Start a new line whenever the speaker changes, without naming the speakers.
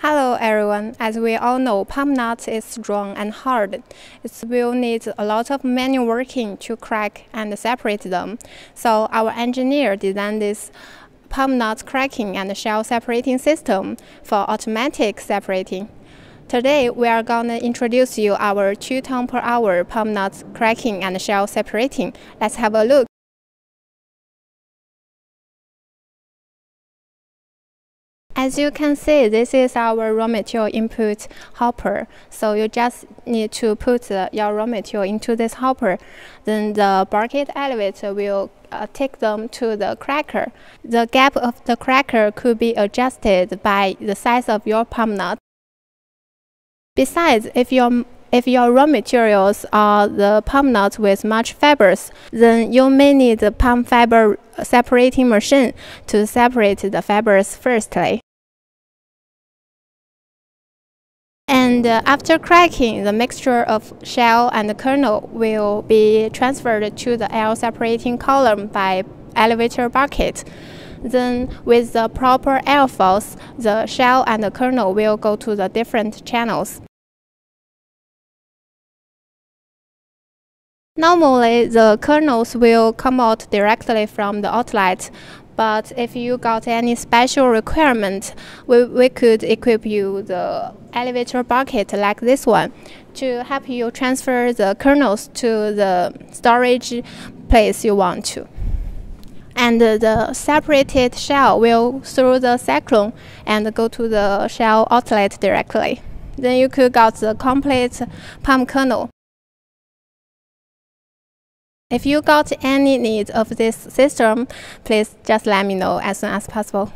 Hello everyone. As we all know, palm nut is strong and hard. It will need a lot of manual working to crack and separate them. So our engineer designed this palm nut cracking and shell separating system for automatic separating. Today we are gonna introduce you our 2 ton per hour palm nut cracking and shell separating. Let's have a look. As you can see, this is our raw material input hopper. So you just need to put the, your raw material into this hopper. Then the bucket elevator will uh, take them to the cracker. The gap of the cracker could be adjusted by the size of your palm nut. Besides, if your if your raw materials are the palm nuts with much fibers, then you may need the palm fiber separating machine to separate the fibers firstly. And uh, after cracking, the mixture of shell and kernel will be transferred to the air separating column by elevator bucket. Then, with the proper air force, the shell and the kernel will go to the different channels. Normally, the kernels will come out directly from the outlet, but if you got any special requirement, we, we could equip you the elevator bucket like this one to help you transfer the kernels to the storage place you want to. And the separated shell will through the cyclone and go to the shell outlet directly. Then you could get the complete palm kernel. If you got any need of this system, please just let me know as soon as possible.